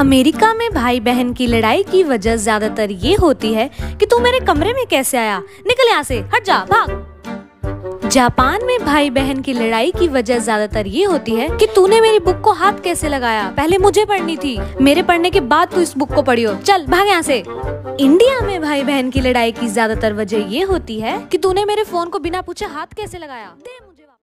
America में भाई बहन की लड़ाई की वजह ज़्यादातर ये होती है कि तू मेरे कमरे में कैसे आया? निकल यहाँ से, हट जा, भाग। जापान में भाई बहन की लड़ाई की वजह ज़्यादातर ये होती है कि तूने मेरी बुक को हाथ कैसे लगाया? पहले मुझे पढ़नी थी। मेरे पढ़ने के बाद तू इस बुक को पढ़ियो चल, भाग यहाँ से। इंडिया में भाई बहन की लड़ाई की ज़्यादातर वजह ये होती है कि तूने मेरे फ़ोन को बिना पूछे हाथ कैसे लगाया?